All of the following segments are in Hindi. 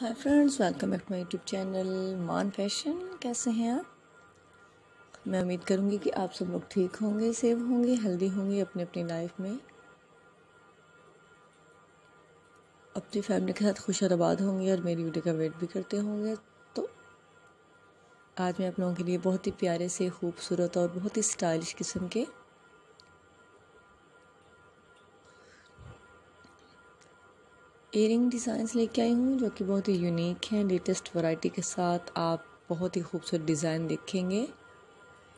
Hi friends welcome back to my YouTube channel Maan fashion कैसे हैं आप? मैं उम्मीद करूँगी कि आप सब लोग ठीक होंगे, सेव होंगे हेल्दी होंगे अपनी अपनी लाइफ में। अपनी फैमिली के साथ खुश और आबाद होंगे और मेरी वीडियो का वेट भी करते होंगे। तो आज मैं आप लोगों के लिए बहुत ही प्यारे से, खूबसूरत और बहुत ही स्टाइलिश किस्म के इयरिंग डिज़ाइंस लेके आई हूँ, जो कि बहुत ही यूनिक हैं। लेटेस्ट वैरायटी के साथ आप बहुत ही खूबसूरत डिज़ाइन देखेंगे।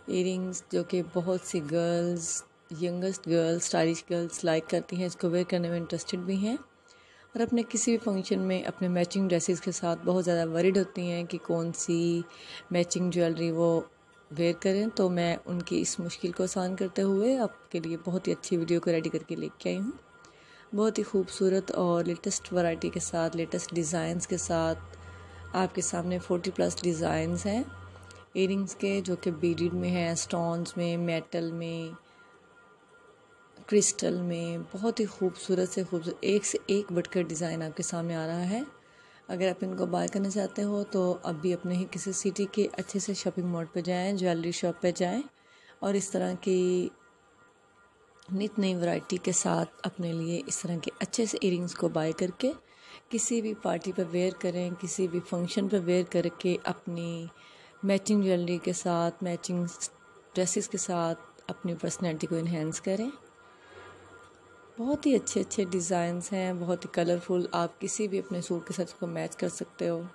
इयरिंग्स जो कि बहुत सी girls youngest girls stylish girls like करती हैं, इसको वेयर करने में इंटरेस्टेड भी हैं। और अपने किसी भी फ़ंक्शन में अपने मैचिंग ड्रेसेस के साथ बहुत ज़्यादा वरीड होती हैं कि कौन सी मैचिंग ज्वेलरी वो वेयर करें। तो मैं उनकी इस मुश्किल को आसान करते हुए आपके लिए बहुत ही अच्छी वीडियो को रेडी करके लेके आई हूँ। बहुत ही खूबसूरत और लेटेस्ट वैरायटी के साथ लेटेस्ट डिज़ाइंस के साथ आपके सामने फोर्टी प्लस डिज़ाइंस हैं। इयरिंग्स के जो कि बीडिड में हैं स्टोन्स में मेटल में क्रिस्टल में, बहुत ही खूबसूरत से खूबसूरत, एक से एक बढ़कर डिज़ाइन आपके सामने आ रहा है। अगर आप इनको बाय करना चाहते हो तो अभी अपने ही किसी सिटी के अच्छे से शॉपिंग मॉल पर जाएँ ज्वेलरी शॉप पर जाएँ और इस तरह की नित नई वैरायटी के साथ अपने लिए इस तरह के अच्छे से इयरिंग्स को बाय करके, किसी भी पार्टी पर वेयर करें, किसी भी फ़ंक्शन पर वेयर करके अपनी मैचिंग ज्वेलरी के साथ मैचिंग ड्रेसेस के साथ अपनी पर्सनैलिटी को इन्हेंस करें। बहुत ही अच्छे अच्छे डिज़ाइंस हैं, बहुत ही कलरफुल आप किसी भी अपने सूट के साथ उसको मैच कर सकते हो।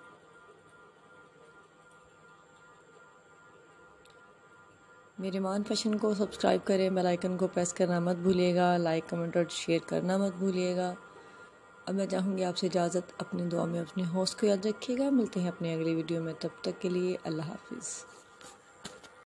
मेरे मान फ़ैशन को सब्सक्राइब करें, बेल आइकन को प्रेस करना मत भूलिएगा, लाइक, कमेंट और शेयर करना मत भूलिएगा। अब मैं चाहूँगी आपसे इजाज़त, अपनी दुआ में अपने होस्ट को याद रखिएगा। मिलते हैं अपने अगले वीडियो में, तब तक के लिए अल्लाह हाफिज़।